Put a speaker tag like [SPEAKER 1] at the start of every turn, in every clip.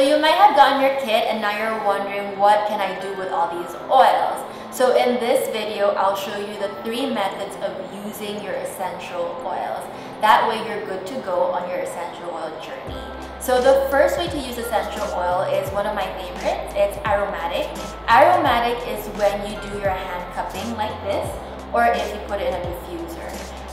[SPEAKER 1] you might have gotten your kit and now you're wondering what can I do with all these oils. So in this video, I'll show you the three methods of using your essential oils. That way you're good to go on your essential oil journey. So the first way to use essential oil is one of my favorites. It's aromatic. Aromatic is when you do your hand cupping like this or if you put it in a diffuser.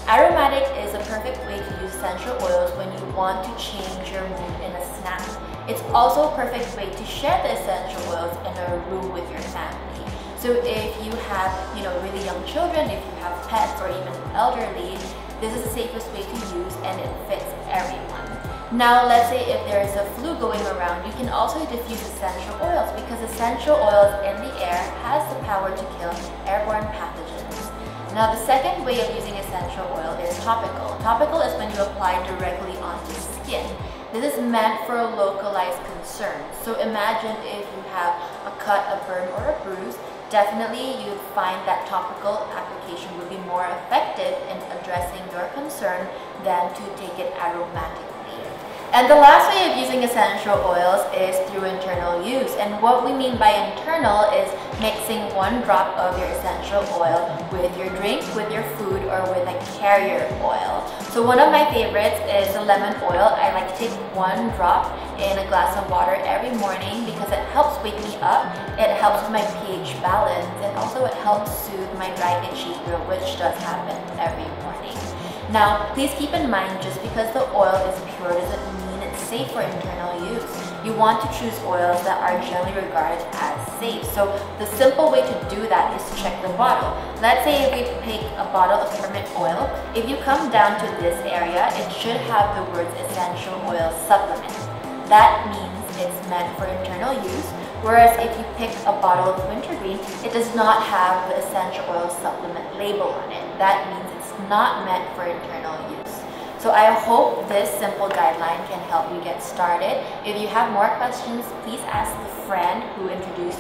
[SPEAKER 1] Aromatic is a perfect way to use essential oils when you want to change your mood in a snap. It's also a perfect way to share the essential oils in a room with your family. So if you have, you know, really young children, if you have pets or even elderly, this is the safest way to use and it fits everyone. Now, let's say if there is a flu going around, you can also diffuse essential oils because essential oils in the air has the power to kill airborne pathogens. Now, the second way of using essential oil is topical. Topical is when you apply directly onto the skin. This is meant for a localized concern. So imagine if you have a cut, a burn, or a bruise, definitely you'd find that topical application would be more effective in addressing your concern than to take it aromatically. And the last way of using essential oils is through internal use. And what we mean by internal is mixing one drop of your essential oil with your drink, with your food, or with a carrier oil. So one of my favorites is the lemon oil. I like to take one drop in a glass of water every morning because it helps wake me up. It helps with my pH balance and also it helps soothe my dry itchy throat which does happen every morning. Now, please keep in mind just because the oil is pure doesn't safe for internal use. You want to choose oils that are generally regarded as safe. So the simple way to do that is to check the bottle. Let's say if we pick a bottle of peppermint oil, if you come down to this area, it should have the words essential oil supplement. That means it's meant for internal use, whereas if you pick a bottle of wintergreen, it does not have the essential oil supplement label on it. That means it's not meant for internal use. So I hope this simple guideline can help you get started. If you have more questions, please ask the friend who introduced